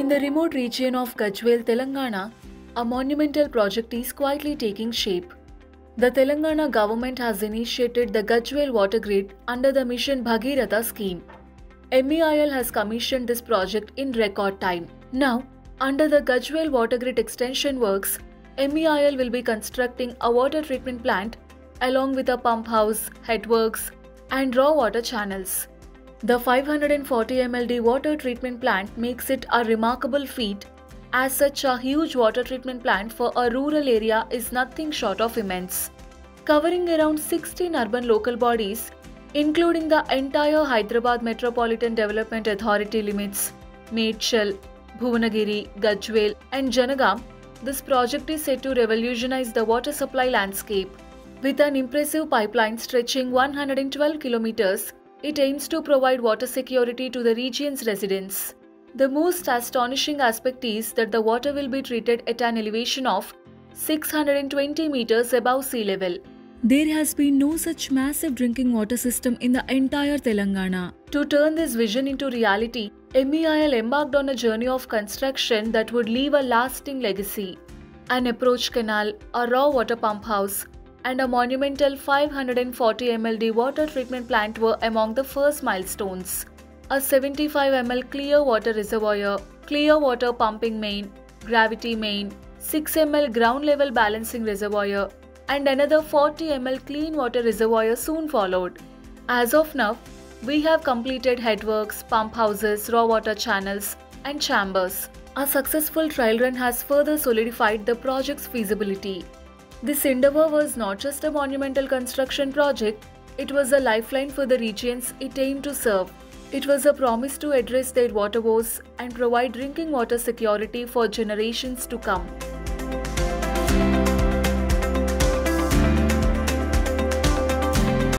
In the remote region of Gajwel, Telangana, a monumental project is quietly taking shape. The Telangana government has initiated the Gajwel water grid under the Mission Bhagiratha scheme. MEIL has commissioned this project in record time. Now, under the Gajwel water grid extension works, MEIL will be constructing a water treatment plant along with a pump house, headworks, and raw water channels. The 540 mld water treatment plant makes it a remarkable feat as such a huge water treatment plant for a rural area is nothing short of immense. Covering around 16 urban local bodies, including the entire Hyderabad Metropolitan Development Authority limits, Medchal, Bhuvanagiri, Gajwel, and Janagam, this project is set to revolutionize the water supply landscape. With an impressive pipeline stretching 112 kilometers, it aims to provide water security to the region's residents. The most astonishing aspect is that the water will be treated at an elevation of 620 meters above sea level. There has been no such massive drinking water system in the entire Telangana. To turn this vision into reality, MEIL embarked on a journey of construction that would leave a lasting legacy. An approach canal, a raw water pump house, and a monumental 540 mld water treatment plant were among the first milestones. A 75 ml clear water reservoir, clear water pumping main, gravity main, 6 ml ground level balancing reservoir, and another 40 ml clean water reservoir soon followed. As of now, we have completed headworks, pump houses, raw water channels, and chambers. A successful trial run has further solidified the project's feasibility. This endeavour was not just a monumental construction project, it was a lifeline for the regions it aimed to serve. It was a promise to address their water woes and provide drinking water security for generations to come.